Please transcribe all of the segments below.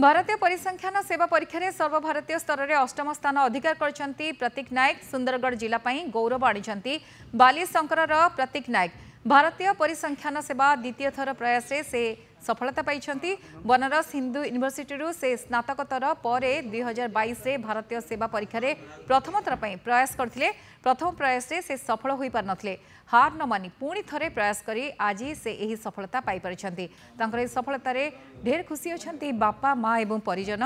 भारतीय परिसंख्यन सेवा परीक्षा में सर्वभारतीय स्तर में अष्टम स्थान अधिकार कर प्रतीक नायक सुंदरगढ़ जिला गौरव आलीशंकर प्रतीक नायक भारतीय परिसंख्यन सेवा द्वितीय थर प्रयास से ସଫଳତା ପାଇଛନ୍ତି ବନାରସ ହିନ୍ଦୁ ୟୁନିଭର୍ସିଟିରୁ ସେ ସ୍ନାତକୋତ୍ତର ପରେ ଦୁଇ ହଜାର ବାଇଶରେ ଭାରତୀୟ ସେବା ପରୀକ୍ଷାରେ ପ୍ରଥମ ଥର ପାଇଁ ପ୍ରୟାସ କରିଥିଲେ ପ୍ରଥମ ପ୍ରୟାସରେ ସେ ସଫଳ ହୋଇପାରିନଥିଲେ ହାର ନ ମାନି ପୁଣି ଥରେ ପ୍ରୟାସ କରି ଆଜି ସେ ଏହି ସଫଳତା ପାଇପାରିଛନ୍ତି ତାଙ୍କର ଏହି ସଫଳତାରେ ଢେର ଖୁସି ଅଛନ୍ତି ବାପା ମା ଏବଂ ପରିଜନ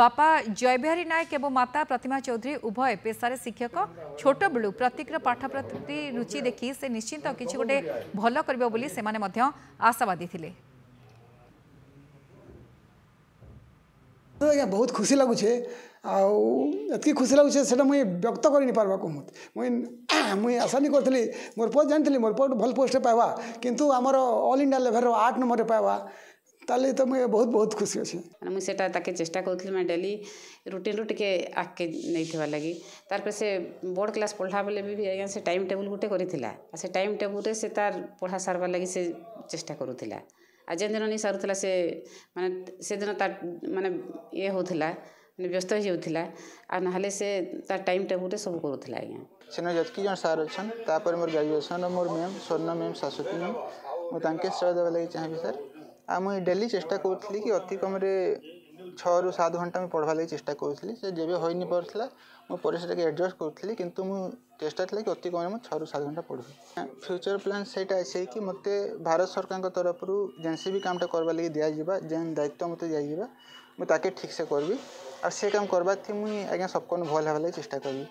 ବାପା ଜୟବିହାରୀ ନାୟକ ଏବଂ ମାତା ପ୍ରତିମା ଚୌଧୁରୀ ଉଭୟ ପେଶାରେ ଶିକ୍ଷକ ଛୋଟବେଳୁ ପ୍ରତୀକର ପାଠ ପ୍ରତି ରୁଚି ଦେଖି ସେ ନିଶ୍ଚିନ୍ତ କିଛି ଗୋଟେ ଭଲ କରିବ ବୋଲି ସେମାନେ ମଧ୍ୟ ଆଶାବାଦୀ ଥିଲେ तो आज बहुत खुशी लगुचे आत खुशी लगुचे से मुई व्यक्त करवा कह मुई मुई आशा नहीं करी मोर पोस्ट जानी थी मोर पोस्ट भल पोस्ट पाइबा कितु आम अल इंडिया लेवल आठ नंबर में पाइबा ताले तो मुझे बहुत बहुत खुशी अच्छे मुझे ताके चेषा कर डेली रुटीन रू टे आगे नहीं लगे तार से बोर्ड क्लास पढ़ा बेले भी आज से टाइम टेबुल गोटे टाइम टेबुल से तार पढ़ा सारे से चेषा करूला ଆଉ ଯେଉଁ ଦିନ ନେଇ ସାରୁଥିଲା ସେ ମାନେ ସେଦିନ ତା ମାନେ ଇଏ ହେଉଥିଲା ମାନେ ବ୍ୟସ୍ତ ହେଇଯାଉଥିଲା ଆଉ ନହେଲେ ସେ ତା ଟାଇମ୍ ଟେବୁଲ୍ରେ ସବୁ କରୁଥିଲା ଆଜ୍ଞା ସେନ ଯେତ୍କି ଜଣ ସାର୍ ଅଛନ୍ ତାପରେ ମୋର ଗ୍ରାଜୁଏସନ୍ର ମୋର ମ୍ୟାମ୍ ସ୍ୱର୍ଣ୍ଣ ମ୍ୟାମ୍ ଶାଶ୍ୱତୀ ମ୍ୟାମ୍ ମୁଁ ତାଙ୍କେ ଶ୍ରେୟ ଦେବା ଲାଗି ଚାହିଁବି ସାର୍ ଆଉ ମୁଁ ଡେଲି ଚେଷ୍ଟା କରୁଥିଲି କି ଅତି କମ୍ରେ ছু সাত ঘন্টা মুই পড়বার লাগে চেষ্টা করুলি সে যেবে হয়ে নি পারুলা মু পরে সেটাকে এডজস্ট করুলি কিন্তু মু চেষ্টা লা কি অতি কমে মু ছু সাত ঘন্টা পড়বি ফ্যুচর প্ল্যান সেইটা আছে কি মতো ভারত সরকারଙ୍କ তরফরু যেনসি বি কামটা করবার লাগে দিয়াযা যেন দায়িত্ব মতো দিয়াযা মু তাকে ঠিকসে করবি আর সে কাম করবার থি মুই আজ্ঞা সবকন ভল হবার লাগে চেষ্টা করবি